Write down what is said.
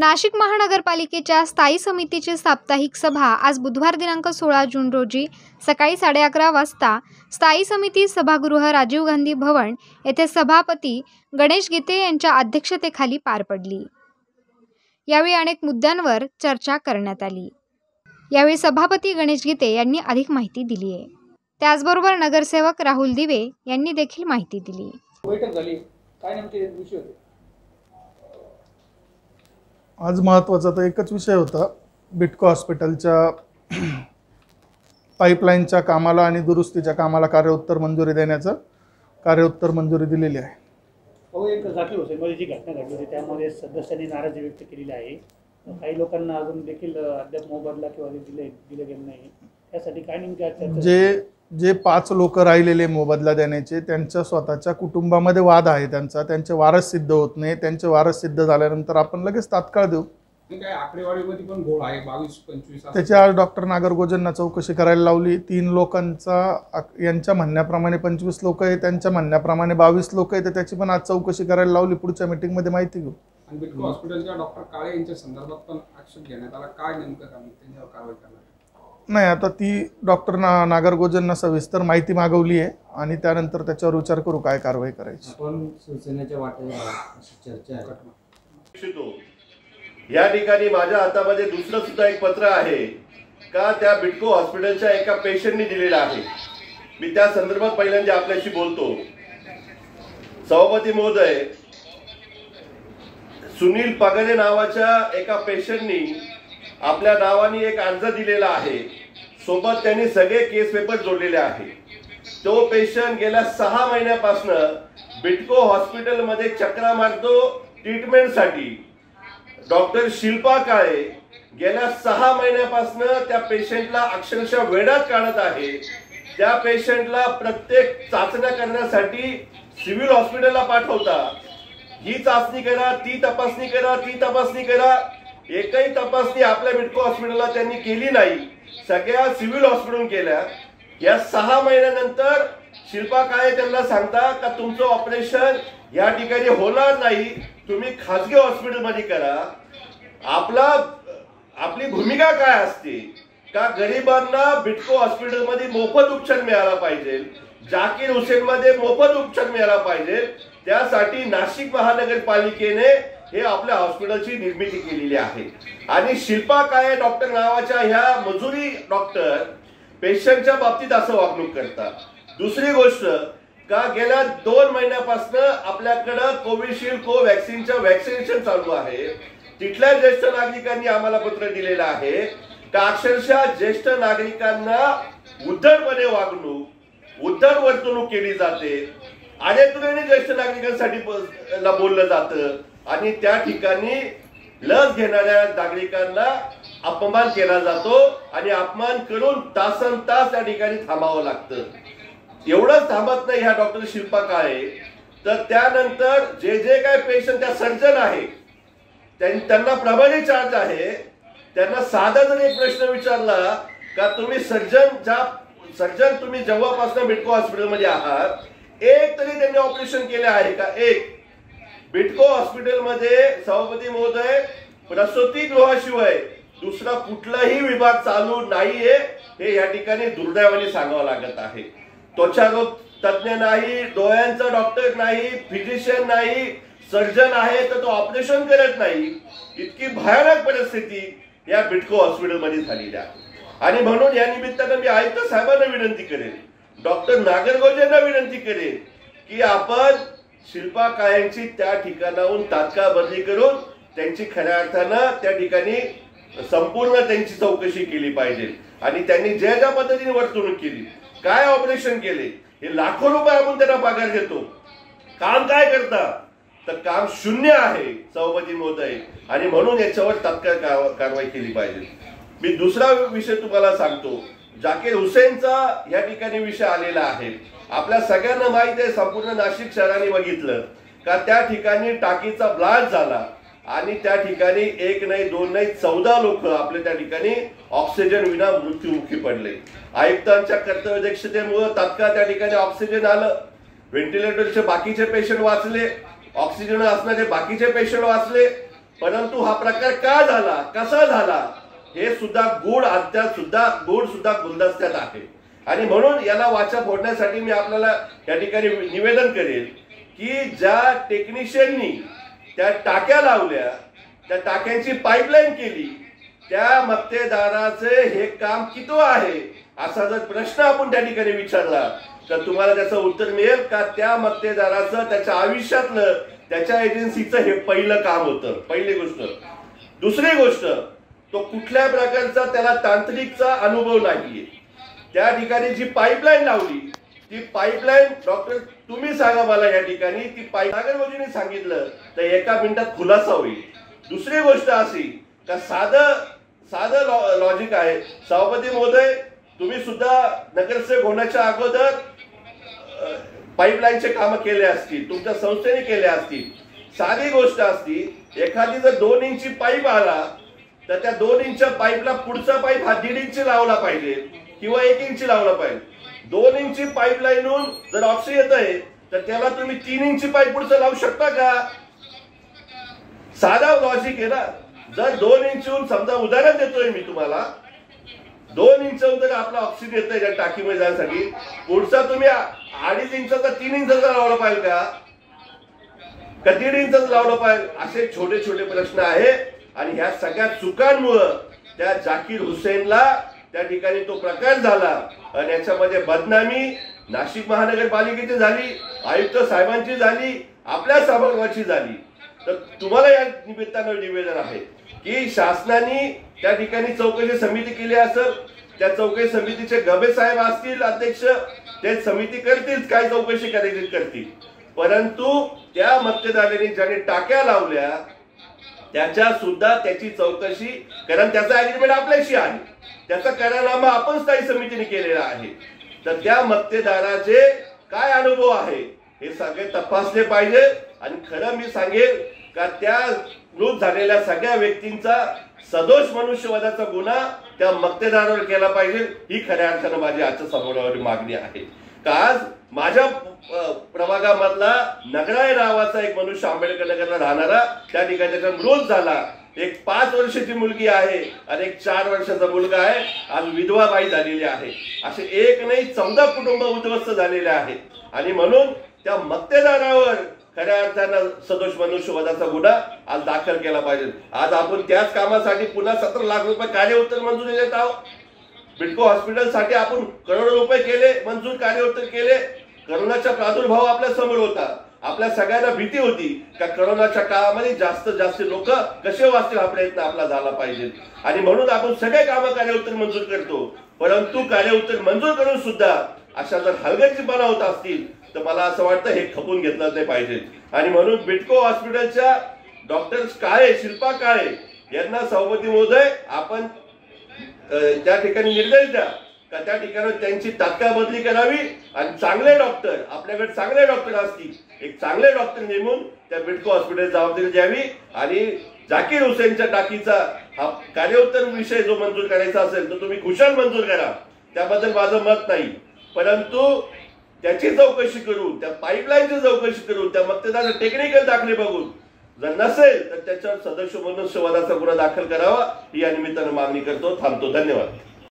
नाशिक महानगरपालिकेच्या स्थायी समितीची साप्ताहिक सभा आज बुधवार दिनांक सोळा जून रोजी सकाळी साडे अकरा वाजता. स्थायी समिती सभागृह राजीव गांधी भवन येथे सभापती गणेश गीते यांच्या अध्यक्षतेखाली पार पडली. यावेळी अनेक मुद्द्यांवर चर्चा करण्यात आली. यावेळी सभापती गणेश गीते यांनी अधिक माहिती दिली आहे. त्याचबरोबर नगरसेवक राहुल दिवे यांनी देखील माहिती दिली बैठक झाली काय नेमके विषय होते आज महत्त्वाचा तर एकच विषय होता. बिटको हॉस्पिटलच्या पाईपलाईनच्या कामाला आणि दुरुस्तीच्या कामाला कार्योत्तर मंजुरी देण्याचं कार्योत्तर मंजुरी दिलेली आहे. अहो एक झाकीर हुसेनमध्ये जी घटना घडली होती त्यामध्ये सदस्यांनी नाराजी व्यक्त केलेली आहे. काही लोकांना अजून देखील अद्याप मोबदला किंवा दिले दिले गेले नाही. त्यासाठी काय नेमकी आज चर्चा जे जे पाच लोक राहिलेले मोबदला देण्याचे त्यांच्या स्वतःच्या कुटुंबामध्ये वाद आहे त्यांचा त्यांचे वारस सिद्ध होत नाही त्यांचे वारस सिद्ध झाल्यानंतर आपण लगेच तात्काळ देऊ. त्याची आज डॉक्टर नागरगोजनना चौकशी करायला लावली. तीन लोकांचा यांच्या म्हणण्याप्रमाणे पंचवीस लोक आहे त्यांच्या म्हणण्याप्रमाणे बावीस लोक आहे तर त्याची पण आज चौकशी करायला लावली. पुढच्या मीटिंगमध्ये माहिती घेऊ. हॉस्पिटलच्या डॉक्टर काळे यांच्या संदर्भात पण आक्षेप घेण्यात आला. काय नेमकं नाही आता ती डॉक्टर ना नागरगोजनना सविस्तर माहिती मागवली आहे आणि त्यानंतर त्याच्यावर विचार करू काय कारवाई करायची. आपण शिवसेनेच्या वाटेला आहात, अशी चर्चा आहे. इच्छितो. या ठिकाणी माझ्या हातामध्ये दुसरं सुद्धा एक पत्र आहे. का त्या बिटको हॉस्पिटलच्या एका पेशंटनी दिलेलं आहे? मी त्या संदर्भात पहिल्यांदा आपल्याशी बोलतो. सभापती महोदय सुनील पगले नावाच्या एका पेशंटनी आपल्या नावाने एक अर्ज दिलेला आहे. सोबत त्यांनी सगळे केस पेपर जोडलेले आहे. तो पेशंट गेल्या सहा महिन्यापासून बिटको हॉस्पिटलमध्ये चक्रा मारतो ट्रीटमेंटसाठी. डॉक्टर शिल्पा काळे गेल्या सहा महिन्यापासून त्या पेशंटला अक्षरशः वेडात काढत आहे. त्या पेशंटला प्रत्येक चाचण्या करण्यासाठी सिव्हिल हॉस्पिटलला पाठवता. ही चाचणी करा ती तपासणी करा ती तपासणी करा. एकही तपासणी आपल्या बिटको हॉस्पिटलला त्यांनी केली नाही. सगळ्या सिव्हिल हॉस्पिटल केल्या. या सहा महिन्यानंतर शिल्पा काळे त्यांना सांगता का तुमचं ऑपरेशन या ठिकाणी होणार नाही. तुम्ही खाजगी हॉस्पिटलमध्ये करा. आपला आपली भूमिका काय असते? का गरिबांना बिटको हॉस्पिटलमध्ये मोफत उपचार मिळाला पाहिजे? जाकीर हुसेन मध्ये मोफत उपचार मिळाला पाहिजे? त्यासाठी नाशिक महानगरपालिकेने हे आपल्या हॉस्पिटलची निर्मिती केलेली आहे. आणि शिल्पा काळे डॉक्टर नावाच्या ह्या मजुरी डॉक्टर पेशंटच्या बाबतीत असं वागणूक करतात. दुसरी गोष्ट का गेल्या दोन महिन्यापासून आपल्याकडं कोविशिल्ड कोवॅक्सिनचं व्हॅक्सिनेशन चालू आहे. तिथल्या ज्येष्ठ नागरिकांनी आम्हाला पत्र दिलेलं आहे. का अक्षरशः ज्येष्ठ नागरिकांना उद्धटपणे वागणूक उद्धट वर्तणूक केली जाते. अनेक ज्येष्ठ नागरिकांसाठी बोललं जातं. आणि त्या ठिकाणी लस घेणाऱ्या नागरिकांना अपमान केला जातो आणि अपमान करून तासन तास त्या ठिकाणी थांबावं लागतं. एवढंच थांबत नाही ह्या डॉक्टर शिल्पा काळे. तर त्यानंतर जे जे काय पेशंट त्या सर्जन आहे त्यांना प्रभारी चार्ज आहे. त्यांना साधा जर एक प्रश्न विचारला का तुम्ही सर्जन ज्या सर्जन तुम्ही जेव्हापासून बिटको हॉस्पिटलमध्ये आहात एक तरी त्यांनी ऑपरेशन केले आहे का? एक. बिटको हॉस्पिटलमध्ये सभापती महोदय प्रसूती गृहाशिवाय दुसरा कुठलाही विभाग चालू नाहीये हे या ठिकाणी दुर्दैवाने सांगावं लागत आहे. त्वचारोग तज्ज्ञ नाही डोळ्यांचा डॉक्टर नाही फिजिशियन नाही सर्जन आहे तर तो ऑपरेशन करत नाही. इतकी भयानक परिस्थिती या बिटको हॉस्पिटलमध्ये झालेली आहे. आणि म्हणून या निमित्तानं मी आयुक्त साहेबांना विनंती करेन डॉक्टर नागरगोजेंना विनंती करेन की आपण शिल्पा कायांची त्या ठिकाणाहून तात्काळ बदली करून त्यांची खऱ्या अर्थानं त्या ठिकाणी संपूर्ण त्यांची चौकशी केली पाहिजे. आणि त्यांनी ज्या ज्या पद्धतीने वर्तणूक केली काय ऑपरेशन केले हे लाखो रुपये आपण त्यांना पगार देतो. काम काय करता? तर काम शून्य आहे सभापती महोदय. आणि म्हणून याच्यावर तात्काळ कारवाई केली पाहिजे. मी दुसरा विषय तुम्हाला सांगतो. जाकीर हुसेनचा या ठिकाणी विषय आलेला आहे. आपल्या सगळ्यांना माहीत आहे संपूर्ण नाशिक शहराने बघितलं. का त्या ठिकाणी टाकीचा ब्लास्ट झाला. आणि त्या ठिकाणी एक नाही दोन नाही चौदा लोक आपले त्या ठिकाणी ऑक्सिजन विना मृत्यूमुखी पडले. आयुक्तांच्या कर्तव्यदक्षतेमुळे तात्काळ त्या ठिकाणी ऑक्सिजन आलं. व्हेंटिलेटरचे बाकीचे पेशंट वाचले. ऑक्सिजन असणारे बाकीचे पेशंट वाचले. परंतु हा प्रकार का झाला कसा झाला हे सुद्धा गुढ अद्याप सुद्धा गुढ सुद्धा गुलदस्त्यात आहे. आणि म्हणून याला वाचा फोडण्यासाठी मी आपल्याला या ठिकाणी निवेदन करेल की ज्या टेक्निशियननी त्या टाक्या लावल्या त्या टाक्यांची पाईपलाईन केली त्या मक्तेदाराचे हे काम किती आहे असा जर प्रश्न आपण त्या ठिकाणी विचारला तर तुम्हाला त्याचं उत्तर मिळेल का त्या मक्तेदाराचं त्याच्या आयुष्यातलं त्याच्या एजन्सीचं हे पहिलं काम होतं पहिली गोष्ट. दुसरी गोष्ट तो कुठल्या प्रकारचा त्याला तांत्रिकचा अनुभव नाहीये. त्या ठिकाणी जी पाईपलाईन लावली ती पाईपलाईन डॉक्टर तुम्ही सांगा मला या ठिकाणी ती पाईप नागरबाजूने सांगितलं तर एका मिनिटात खुलासा होईल. दुसरी गोष्ट अशी का साधं साधं लॉ लॉजिक आहे. सभापती महोदय तुम्ही सुद्धा नगरसेवक होण्याच्या अगोदर पाईपलाईनचे कामं केले असतील तुमच्या संस्थेने केले असतील. साधी गोष्ट असती एखादी जर दोन इंची पाईप आला तर त्या दोन इंच पाईपला पुढचा पाईप हा दीड इंची लावला पाहिजे. किंवा एक इंची लावला पाहिजे. दोन इंची पाईपलाईनहून जर ऑक्सी येत आहे तर त्याला तुम्ही तीन इंची पाईप पुढचं लावू शकता का? साधा लॉजिक आहे ना. जर दोन इंचहून समजा उदाहरण देतोय मी तुम्हाला. दोन इंच जर आपला ऑक्सिजन येत आहे टाकीमध्ये जाण्यासाठी पुढचा तुम्ही अडीच इंचाचा तीन इंचाचा लावला पाहिजे का? का दीड लावलं पाहिजे? असे छोटे छोटे प्रश्न आहे. आणि ह्या सगळ्या चुकांमुळं त्या जाकीर हुसेनला त्या ठिकाणी तो प्रकार झाला. आणि याच्यामध्ये बदनामी नाशिक महानगरपालिकेची झाली आयुक्त साहेबांची झाली आपल्या सभागृहाची झाली. तर तुम्हाला या निमित्तानं निवेदन आहे की शासनाने त्या ठिकाणी चौकशी समिती केली असेल त्या चौकशी समितीचे गबे साहेब असतील अध्यक्ष ते समिती करतील काय चौकशी करायची करतील. परंतु त्या मतदारांनी ज्याने टाक्या लावल्या त्याच्या सुद्धा त्याची चौकशी कारण त्याचा अग्रीमेंट आपल्याशी आहे. त्याचा करारनामा आपण स्थायी समितीने केलेला आहे. तर त्या मक्तेदाराचे काय अनुभव आहे हे सगळे तपासले पाहिजे. आणि खरं मी सांगेल का त्या मृत झालेल्या सगळ्या व्यक्तींचा सदोष मनुष्यवादाचा गुन्हा त्या मक्तेदारावर केला पाहिजे. ही खऱ्या अर्थानं माझी आजच्या समोरावरील मागणी आहे. का आज माझ्या प्रभागामधला नगराय नावाचा एक मनुष्य आंबेडकर नगरला राहणारा त्या ठिकाणी त्याचा मृत झाला. एक पाच वर्षाची मुलगी आहे आणि एक चार वर्षाचा मुलगा आहे. आज विधवा बाई झालेली आहे. असे एक नाही चौदा कुटुंब उद्ध्वस्त झालेले आहेत आणि म्हणून त्या मक्तेदारावर खऱ्या अर्थानं सदोष मनुष्यवधाचा गुन्हा आज दाखल केला पाहिजे. आज आपण त्याच कामासाठी पुन्हा सतरा लाख रुपये कार्य उत्तर मंजूर देत आहोत. बिडको हॉस्पिटलसाठी आपण करोडो रुपये केले मंजूर कार्य उत्तर केले. करोनाचा प्रादुर्भाव आपल्यासमोर होता. आपल्या सगळ्यांना भीती होती का करोनाच्या काळामध्ये जास्त जास्त लोक कसे वाचतील हा प्रयत्न आपला झाला पाहिजे. आणि म्हणून आपण सगळे कामं कार्य उत्तर मंजूर करतो. परंतु कार्य उत्तर मंजूर करून सुद्धा अशा जर हलगर्जीपणा होत असतील तर मला असं वाटतं हे खपून घेतलं नाही पाहिजे. आणि म्हणून बिटको हॉस्पिटलच्या डॉक्टर काळे शिल्पा काळे यांना सभापती महोदय आपण त्या ठिकाणी निर्देश द्या का त्या ठिकाणी त्यांची तात्काळ बदली करावी? आणि चांगले डॉक्टर आपल्याकडे चांगले डॉक्टर असतील. एक चांगले डॉक्टर नेमून त्या बिडको हॉस्पिटल जबाबदारी द्यावी आणि जाकीर हुसेनच्या टाकीचा हा कार्योत्तर विषय जो मंजूर करायचा असेल तर तुम्ही खुशाल मंजूर करा. त्याबद्दल माझं मत नाही. परंतु त्याची चौकशी करून त्या पाईपलाईनची चौकशी करून त्या मतदाराचे टेक्निकल दाखले बघून जर नसेल तर त्याच्यावर सदस्य मनुष्यवादाचा गुन्हा दाखल करावा. ही या निमित्तानं मागणी करतो थांबतो. धन्यवाद.